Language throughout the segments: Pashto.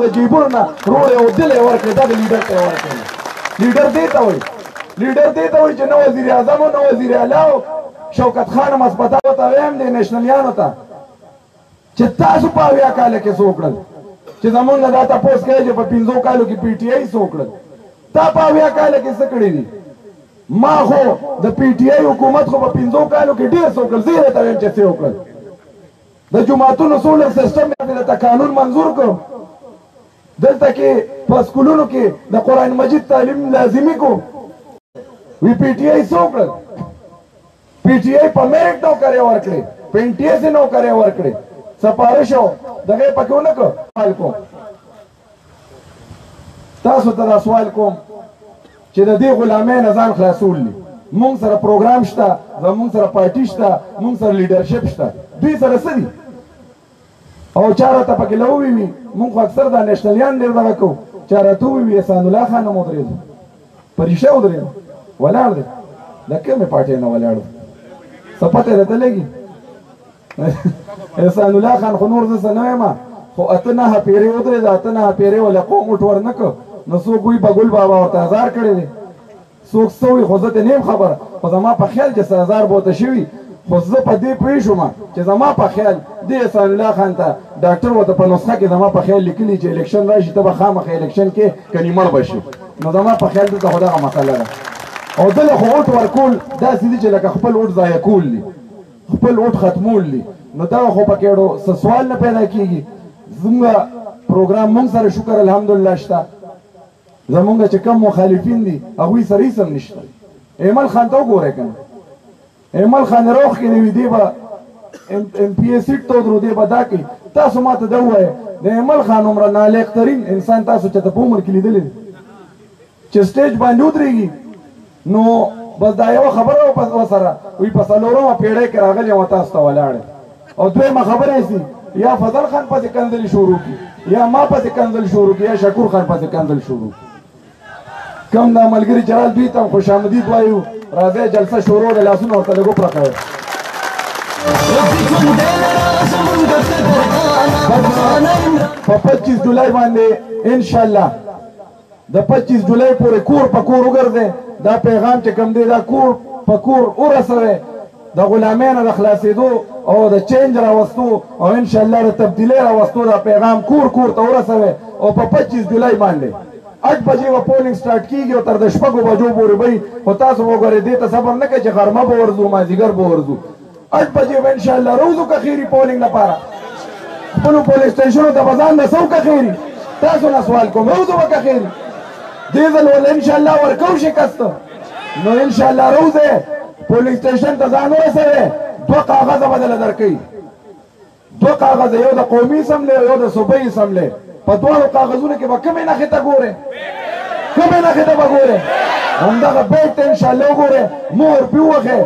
د جیبونو نه روړې او دلې ورکړې دا د لیډر ته ورکړې لیډر دې ته وایي لیډر دې ته وایي چې نه وزیر اعظم نه وزیر اعلی او شوکت خان هم اسپتال ته ویم دې نېشنلیانو ته چې تاسو په اویا کال کې څه وکړل چې زمونږ نه دا تپوس کوي چې په پنځو کالو کې پی ټي آی څه وکړل تا په اویا کال کې څه کړي دي ما خو د پی ټي آی حکومت خو په پنځو کالو کې ډېر څه وکړل زه یې درته وایم چې څه وکړل د جماعتونو سولر سیستم باندې د تقانون منظور کو دلته کې په سکولونو کې د قران مجید تعلیم لازمی کو وی پی ټی آی سو کړل پی ټی آی په میرټ نو کرے ورکړي پینټیز نو کرے ورکړي سپارښو دغه پکونه کو حال کو تاسو ته دا سوال کوم چې د دې غلامۍ نه ځان خلاصول دي مونږ سره پروګرام شته زمونږ سره پارټي شته مونږ سره لیډرشپ شته دوی سره څه دي او چاره ته پکې لوي وي مونږ خو اکثر دا نېشنلیان ډېر دغه کوو چاره ته وي احسان الله خان هم ودرېدو په ریښه ودرېد ولاړ دی د کومې پارټۍ نه ولاړ دی څه پته درته لګي احسان الله خان خو نور زه څه نه وایم خو اته نهه پیرې ودرېده اته نهه پیرې وله قوم اوټ ورنه کړ نو څوک وایي به ګل بابا ورته ازار کړی دی څوک څه وایي خو زه ته نیم خبره خو زما په خیال چې څه ازار به ورته شوي خو زه په دې پوه شوم چې زما په خیال د احسان الله خان ته ډاکټر ورته په نسخه کې زما په خیال لیکلي چې الیکشن راشي ته به خامخې الیکشن کې کني مړ به شي نو زما په خیال دلته خو دغه مسله ده او دله خو اوټ ورکول داسې دي چې لکه خپل اوټ ضایع کول دي خپل اوټ ختمول دي نو دغه خو پکې ډو څه سوال نه پیدا کیږي زموږ پروګرام موږ سره شکر الحمدلله شته زمونږ چې کم مخالفین دي هغوی سره هیڅ هم نشته ایمل خان ته وګورئ که نه ایمل خان روغ کې دې وي دې به ایم پي اې سیټ تود رو دې به دا کوي تاسو ماته دا ووایه د ایمل خان عمره نالیق ترین انسان تاسو چاته په عمر کې لیدلی دی چې سټیج باندې ودرېږي نو بس دا یو خبره وسره وی په سلورمه پیړۍ کې راغلی و تاسو ته ولاړ او دویمه خبره سي یا فضل خان پسې کنځلې شروع کی یا ما پسې کنځل شروع کی یا شکور خان پسې کنځل شروع کی کوم دا ملګری جلال دوی ته خوش آمدید وایو راځي جلسه شروع ده لاسونه ورته لګو پرکه په 25 جولای باندې ان شاء الله د 25 جولای پورې کور په کور وګرځي دا پیغام چې کم دی دا کور په کور ورسوي د غلامۍ نه د خلاصېدو او د چېنج راوستو او ان شاءالله د تبدیلۍ راوستو دا پیغام کور کور ته ورسوی او په پچیس جولای باندې اټ بجې به پولنګ سټارټ کېږي او تر د شپږو بجو پورې به وي خو تاسو به وګورئ دې ته صبر نه کوي چې غرمه به ورځو مازیګر به ورځو اټ بجې به ان شاءالله روځو کښېري پولنګ لپاره خپلو پولنګ سټېشنو ته به ځان رسو کښېري تاسو نه سوال کوم روځو به کښېري دې ځل ول ان شاءالله ورکوو شکست نو ان شاء الله روزه پولیس سټیشن ته ځان ورسوي دوه کاغذ بدل درکې دوه کاغذ یو د قومي سملې یو د صوبایي سملې په دوه کاغذونو کې به کومې نه خته ګوره کومې نه خته به ګوره همدغه بیت ان شاء الله ګوره مور پیوخه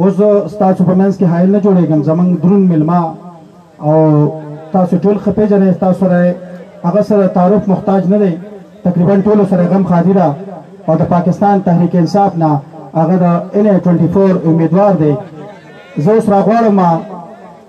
اوس زه ستاسو په منځ کې حایل نه جوړېږم، زموږ دروند مېلمه او تاسو ټول ښه پېژنئ، ستاسو سره هغه څه د تعارف محتاج نه دی، تقریباً ټولو سره غم ښادي ده او د پاکستان تحریک انصاف نه هغه د اېن اې ټوېنټي فور امېدوار دی، زه اوس راغواړم.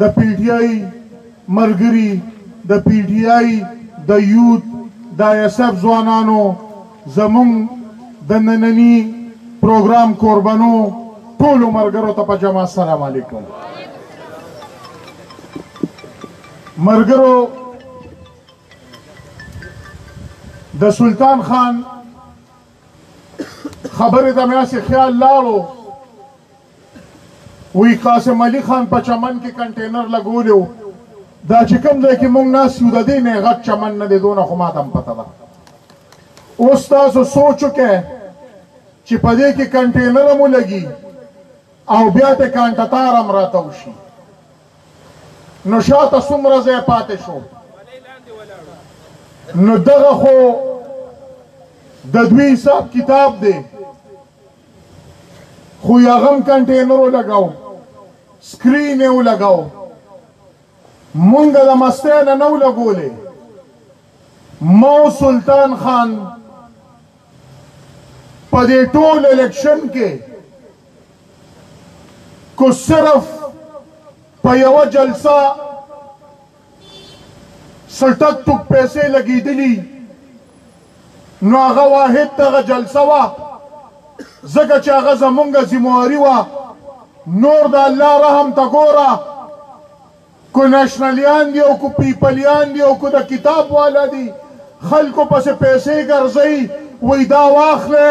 د پي ټي آی ملګري د پي ټي آی د یوت د آی ایس ایف ځوانانو زموږ د ننني پروګرام کوربنو ټولو ملګرو ته په جمع السلام علیکم ملګرو د سلطان خان خبره ته مې هسې خیال لاړو وي قاسم علي خان په چمن کې کنټینر لګولی و، دا چې کوم ځای کې موږ ناست یو د دې نه یې غټ چمن نه دی، دونه خو ماته هم پته ده. اوس تاسو سوچ وکړئ چې په دې کې کنټینر هم ولګي او بیا ترې کانټه تار هم راتاو شي نو شاته څومره ځای پاتې شو؟ نو دغه خو د دوی حساب کتاب دی. خو یغم کنټینر ولګاو سکرین یې ولګاو مونږ د مستۍ نه نو لګولې مو سلطان خان په دې ټول الیکشن کې کو صرف په یو جلسه سټک ټوک پیسې لګیدلي نو هغه واحد دغه جلسه وه ځکه چې هغه زمونږ ذمواري وه نور د الله رحم ته ګوره کو نشنلیان دی او کو پیپلیان دی او کو د کتاب والا دی خلکو پسې پیسې ګرځوي وایي دا واخلې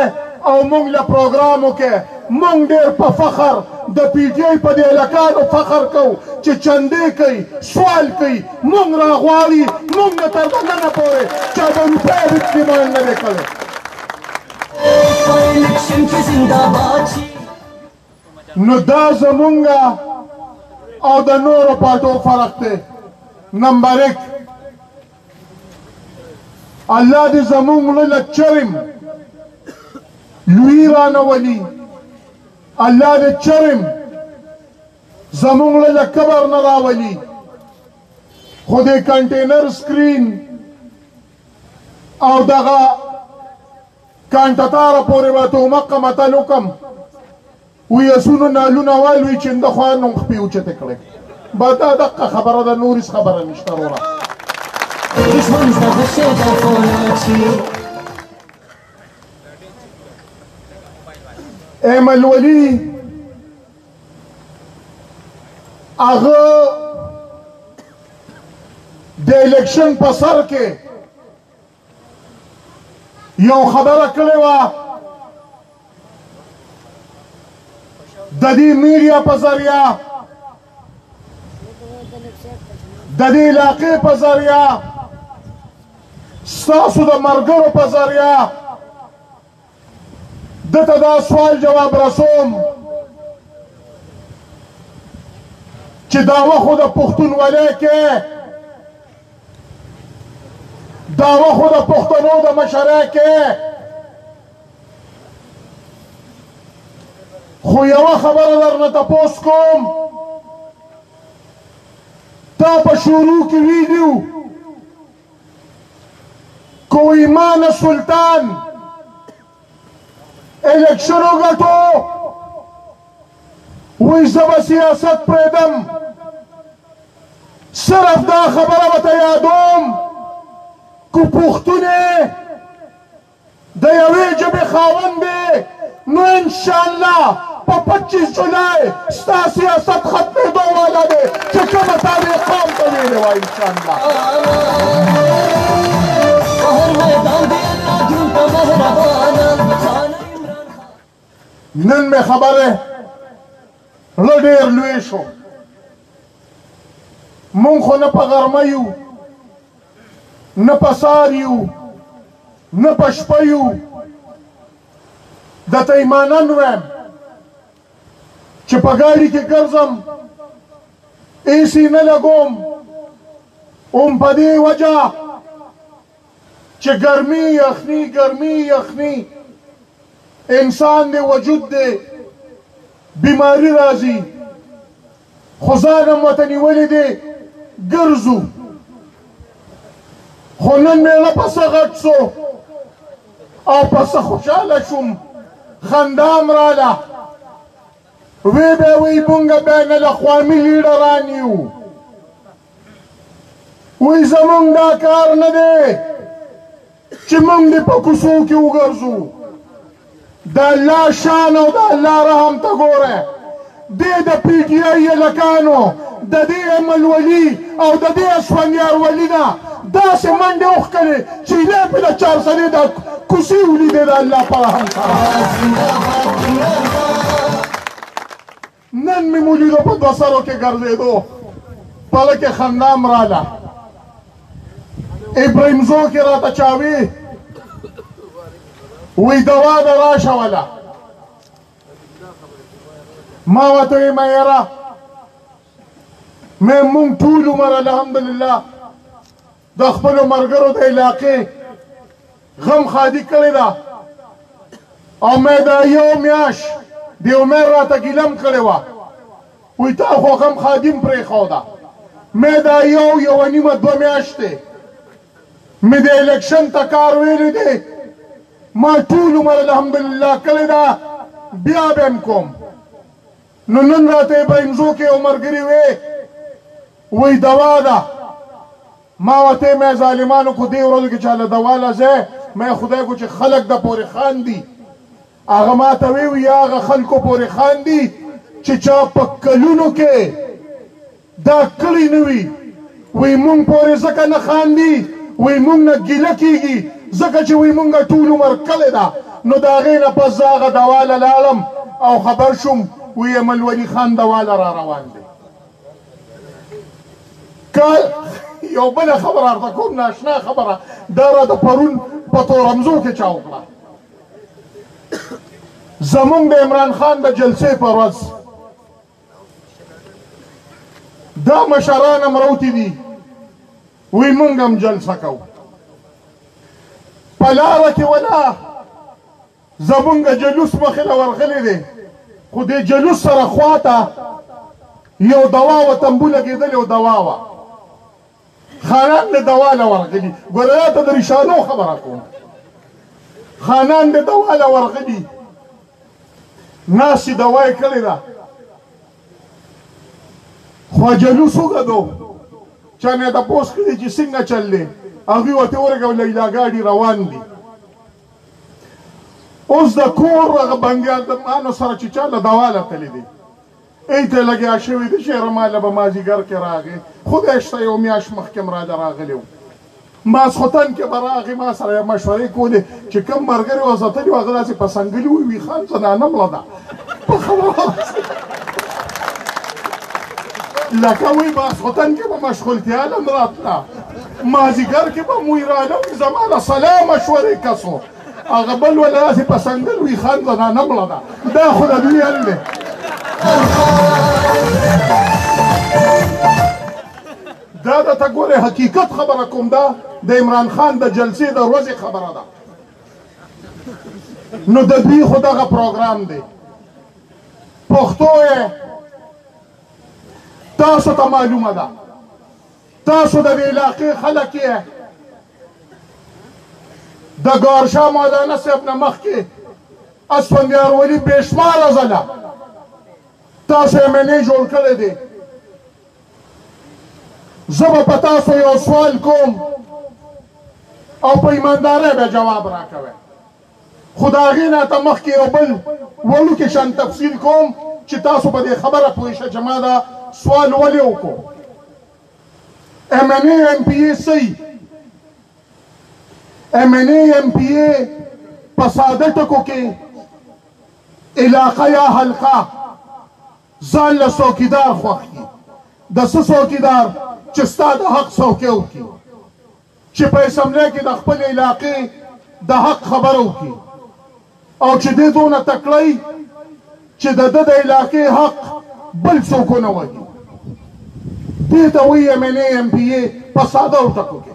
او مونږ له پروګرام وکړي مونږ ډیر په فخر د پي ټي آی په دې هلکانو فخر کوو چې چندې کوي سوال کوي مونږ را غواړي مونږ نه تر د ننه پورې چا د روپۍ هیڅ ډیمانډ نه دی کړی نو دا زمونږ او د نورو پارټو فرق دی نمبر 1 الله دې زمونږ مړه له چرم لوی رانه ولي الله دې چرم زمونږ مړه له کبر نه راولي خو دې کنټینر سکرین او دغه کانټتار پورې به تومقه متل وکم ويسونو نالونه والوي چين د خوا نوم خپي اوچتې کړي با دا دقه خبره ده نور اس خبره نشته روره ايمل ولي هغه د الیکشن په سر کې یو خبره کړې وه د دې میډیا په ذریعہ د دې علاقې په ذریعہ ستاسو د مرګرو په ذریعہ دته دا سوال جواب رسوم چې داوا خو د پښتونولۍ کې داوا خو د پښتنو د مشره کې خو یوه خبره درنه تپوس کوم تا په شروع کې ویډیو کویمان سلطان الیکشن وګټو وی زب سیاست پریدم صرف دا خبره وته یادوم کو پښتونه د یوې ژبې خاوند یې نو انشاالله په پچیس جولای ستا سیاست ختمېدو والا دی چې کومه تا دې قوم ته ویلې وه انشاالله نن مې خبره زړه ډېر لوی شو مونږ خو نه په غرمه یو نه په سار یو نه په شپه یو د تیمانن ویم چې په ګاډي کې ګرځم ایسی نه لګوم اوم په دې وجه چې ګرمي يخني ګرمي يخني انسان دی وجود دی بيماري راځي خو ځان هم ورته نيولي دی ګرځو خو نن مېړه په څه غټ سو او په څه خوشاله شوم خندا هم راله وی به وی مونږ بین الاقوامي لیډران یو وای زمونږ دا کار نه دی چې مونږ دې په کوڅو کې وګرځو د الله شان او د الله رحم ته ګوره دې د پی ټی آی لکانو د دې عمل ولی او د دې اسفندیار ولی نه داسې منډې وښکلې چې ایله پې د چارسدې دا کوسې ولیدې د الله په رحم سره نن مې ولیدو په دوه سرو کې ګرځېدو په له کې خندا هم راله ابراهیم زو کې راته چاوي وی دوا د راشه ولا ما وته وی مې یرا مې مونږ ټول عمر الحمدلله د خپلو ملګرو د علاقې غم ښادي کړې ده او مې دا یو میاش د عمر راته ګیلم کړې وه وی تا خو غم خادیم پرېښوده مې دا یو یوه نیمه دوه میاشتې مې د الیکشن ته کار ویلی دی ما ټول عمر الحمدلله کړې ده بیا به هم کوم نو نن راته په انزو کې یو مرګري وې وی دوا ده ما وته مې ظالمانو کو دی ورځو کې چاله دوا لزه مې خدای کو چې خلک د پورې خان دي هغه ما ته وی وی هغه خلکو پورې خان دي چې چا په کلونو کې دا کلی نه وي وی مونږ پورې ځکه نه خاندي وی مونږ نه ګیله کیږي ځکه چې وی مونږ ټول عمر کلی ده نو د هغې نه پس زه هغه دواله لاړم او خبر شوم وی امل ولي خان دواله را روان دی که یو بل خبره ورته کوم ناشنا خبره دا را د پرون په تورمزو کې چا وکړه زمونږ د عمران خان د جلسې پر ورځ دا مشران هم راوتي دي وي مونږ هم جلسه کوو په لاره کې ولا زمونږ جلوس مخې له ورغلی دی خو دې جلوس سره خواته یو دوا و تمبو لګېدلې او دوا وه خانان د دواله ورغلي ګوره دا ته د رشانو خبره کوم خانان د دواله ورغلي ناسي دوا یې کړې ده خو جلوس وګدو چا نه ته پوس کړي چې څنګه چل دی هغوی ورته ورګو لیلا ګاډي روان دي اوس د کور هغه بندیانو سره چې چا له دواله تللی دی ای ته لګیا شوی دی چې یاره ما له به مازیګر کې راغی خدای شته یو میاشت مخکې هم راله راغلی و ماسخوتن کې به راغی ما سره یې مشورې کولې چې کوم مرګرې وزتلې و هغه داسې په سنګلي و وي خان زنانه مړه ده په خبره لکه وی ماسخوتن کې به مشغولتیا لم راتله مازیګر کې به موی راله وی زما له سلا مشورې کسو هغه بل ولا داسې په سنګل وي خان زنانه مړه ده دا خو د دوی حل دی دا د ته ګورې حقیقت خبره کوم دا د عمران خان د جلسې د ورځې خبره ده نو د دوی خو دغه پروګرام دی پښتو یې تاسو ته معلومه ده تاسو د دې علاقې خلک یې د ګورشاه مولانا صاحب نه مخکې اسفندیار ولي بېشماره ځله تاسو ایم این اې جوړ کړی دی زه به په تاسو یو سوال کوم او په ایماندارۍ به جواب راکوئ خو د هغې نه ته مخکې یو بل وړوکی شان تفصیل کوم چې تاسو په دې خبره پوه شئ چې ما دا سوال ولې وکړو. ایم این ای ایم پي ای څه يي؟ ایم این ای ایم پي ای په ساده ټکو کې علاقه یا حلقه ځان له څوکیدار خوښ يي. د څه څوکیدار چې ستا د حق څوکۍ وکړي. چې په اسمبلۍ کې د خپلې علاقې د حق خبره وکړي او چې دی دونه تکړه وي چې د ده د علاقې حق بل څوک ونه وهي. دې ته وایي ایم این اې ایم پي اې په سادهو ټکو کې.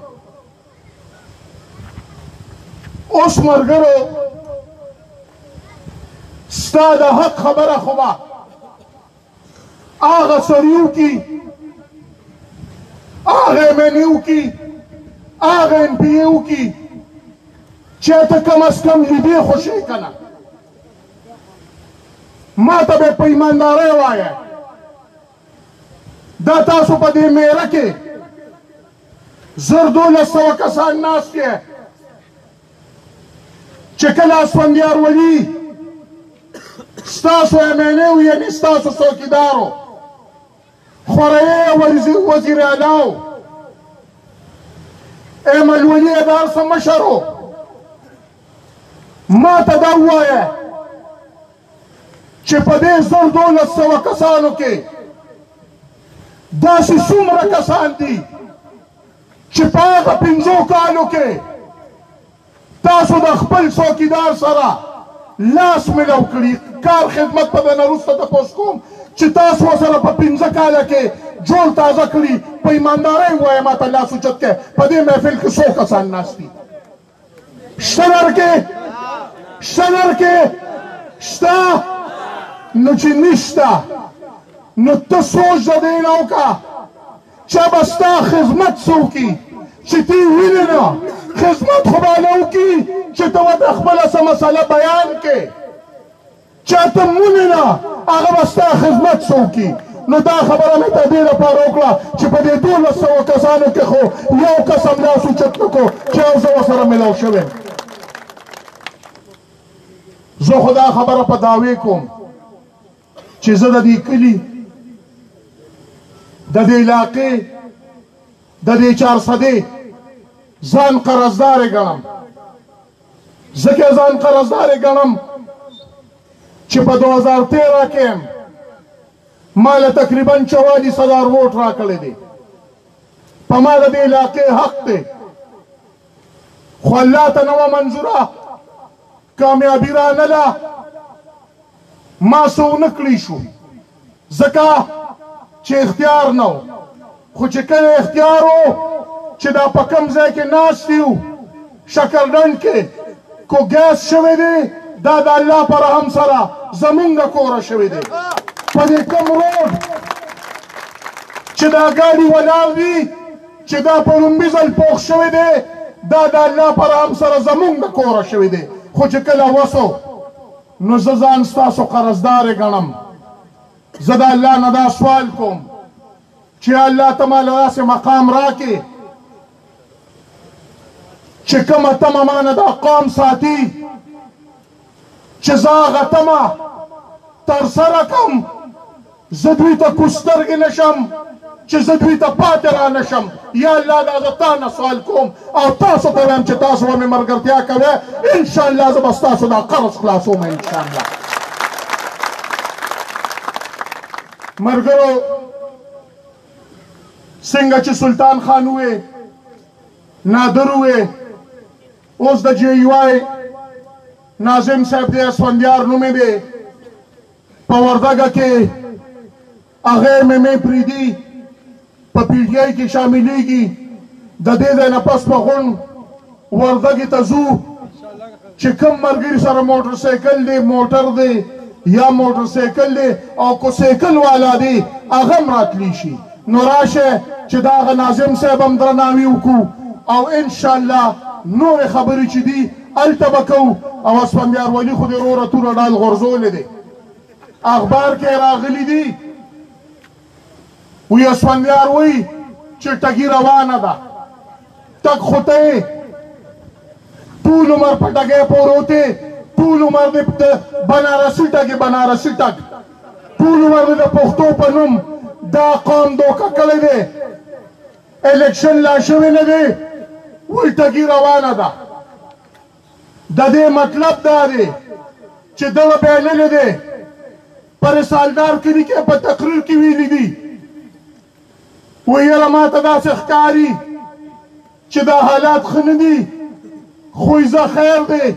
اوس ملګرو ستا د حق خبره خو به هغه سریو کی هغه منیو کی هغه ان پی یو کی چې ته کم اس کم لیدې خوشې کنه ما ته به په ایماندارۍ وایه دا تاسو په دې میره کې زر دولس سوه کسان ناست یې چې کله اسفندیار ولي ستاسو ایم این ای یعنی ستاسو څوکیدارو خورې وزیر اعلی ایم الولي ادار سم مشرو ما ته دا وایه چې په دې زر دولس سوه کسانو کې داسې څومره کسان دي چې په هغه پنځو کالو کې تاسو د خپل څوکیدار سره لاس ملو کړي کار خدمت په دنه روسته ته پوس کوم چې تاسو وسره په پنځه کاله کې جوړ تازه کړي په ایماندارۍ وایه ماته لاس اوچت کې په دې محفل کې څو کسان ناستي شته ورکه شته ورکه شته نو چې نشته نو ته سوچ د دې نه وکړه چې به ستا خدمت څه وکړي چې تی وینې نه خدمت خو به نه وکړي چې ته ورته خپله څه مسله بیان کړې چاته مونې نه هغه به ستا خدمت څه وکړي نو دا خبره مې د دې لپاره وکړه چې په دې دولس سوه کسانو کې خو یو کس هم لاس اوچت نه کړو چې او زه ورسره ملاو شوی یم زه خو دا خبره په دعوې کوم چې زه د دې کلي د دې علاقې د دې چارسدې ځان قرضدار ګڼم ځکه ځان قرضدار ګڼم چې په دوه زره تېره کې ما له تقریبا چوالي سدار ووټ راکړی دی په ما د دې علاقې حق دی خو الله ته نه وه منظوره کامیابي رانله ما څه ونه کړی شو ځکه چې اختیار نه و خو چې کله اختیار و چې دا په کوم ځای کې ناست یو شکر ډنډ کې کو ګیس شوی دی دا د الله په رحم سره زمونږ کوره شوی دی په دې کوم روډ چې دا ګاډي ولاړ دي چې دا په لومبي ځل پوخ شوی دی دا د الله په رحم سره زمونږ کوره شوی دی خو چې کله وسو نو زه ځان ستاسو قرضدار ګڼم. زه د الله نه دا سوال کوم چې الله ته ماله داسې مقام راکړې چې کومه تمه مانه دا قوم ساتي چې زه هغه تمه ترسره کړم. زه دوی ته کوز سترګې نه شم چې زه دوی ته پاتې را نه شم، یا الله دا زه تا نه سوال کوم او تاسو ته وایم چې تاسو به مې ملګرتیا کوی، ان شاء الله زه به ستاسو دا قرض خلاصوم ان شاء الله. ملګرو څنګه چې سلطان خان ووې، نادر ووې، اوس د جې یو آی ناظم صاحب دی اسفندیار نوم یې دی، په وردګه کې هغه ایم ایم اې پریدي په پی ټی آی کې شاملیږي د دې ځای نه پس په غون وردګې ته ځو چې کوم مرګري سره موټر سایکل دی موټر دی یا موټر سایکل دی او کو سایکل والا دی هغه مراتلی شي نو راشه چې دا غ ناظم صاحب هم درناوی وکړو او ان شاء الله نور خبرې چې دي هلته به کوو او اسفندیار ولي خو دې روره توره ډال غورځولې دی اخبار کې راغلي دي وي اسفندیار وي چې ټګي روانه ده ټګ خو ته یې ټول عمر په ټګۍ پوروتې ټول عمر دې د بنارسي ټګې بنارسي ټګ ټول عمر دې د پښتو په نوم دا قوم دوکه کړی دی الیکشن لا شوی نه دی ولټګی روانه ده ددی مطلب دادی چی دغه بایللی دی په رسالدار کلی کی په تقریر کی ویلی دی وی یره ماته داسی ښکاری چی دا حالات ښه نه دی خویزه خیر دی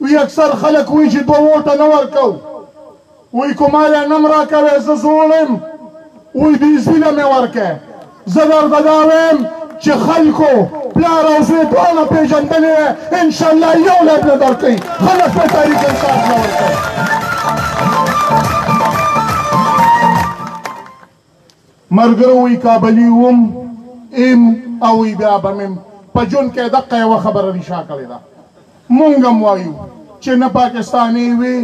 وی اکثر خلک وی چی دوه ووټه نه ورکوو وی کومه یې نم راکوې زه زوړ یم وی دی زیله مې ورکه زه درته دا ویم چې خلکو پلار او زوی دواړه پیژندلې وې ان شاء الله یو لب نه درکوي خلک په تاریخ انصاف نه ورکوي ملګرو وي کابلي وم ايم او وي بيا به ميم په ژوند کښې دقه يوه خبره ريشا کړې ده مونږ هم وايو چې نه پاکستانې وې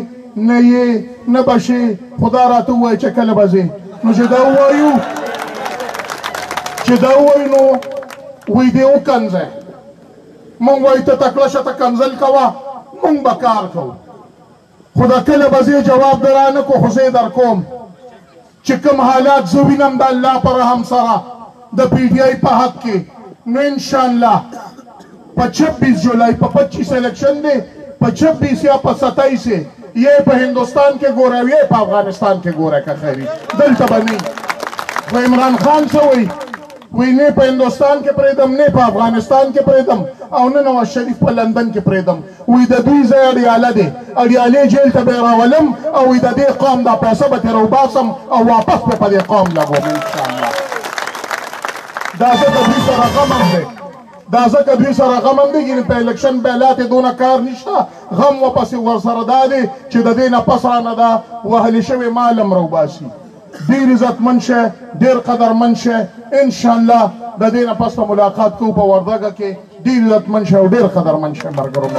نه يې نه به شې خو دا راته ووايه چې کله به ځې نو چې دا ووايو چې دا ووايو نو وي دې وکنځه مونږ وايو ته تکړه شه ته کنځل کوه مونږ به کار کوو خو دا کله به زۀ جواب درانۀ کو خو زۀ درکوم چې کوم حالات زۀ وینم د الله په رحم سره د پي ټي آی په حق کې نو انشاءالله په چبیس جولای په پچیس الیکشن دې په چبیس یا په ستایس یې په هندوستان کې ګورې او یا یې په افغانستان کې ګورې که خیري دلته به نۀ وي خو عمران خان څۀ وایي وي نۀ په هندوستان کې پرېږدم نۀ په افغانستان کې پرېږدم او نۀ نواز شريف په لندن کې پرېږدم وي د دوی ځای اډياله دی اډيالې جېل ته به يې راولم او وي د دې قوم دا پيسه به ترې وباسم او واپس به په دې قوم لګوم ان شاء الله دا ځکه دوی سره غم هم دی دا ځکه دوی سره غم هم دی ګینې په الیکشن بیلات یې دونه کار نشته غم ورپسې ورسره دا دی چې د دې نه پس رانه دا وهلې شوې مال هم راوباسي ډیر عزت مند شی ډیر قدر مند شی ان شاءالله د دی نه پس به ملاقات کوو په وردګه کی ډیر عزت مند شی او ډیر قدر مند شی مرګرو مو.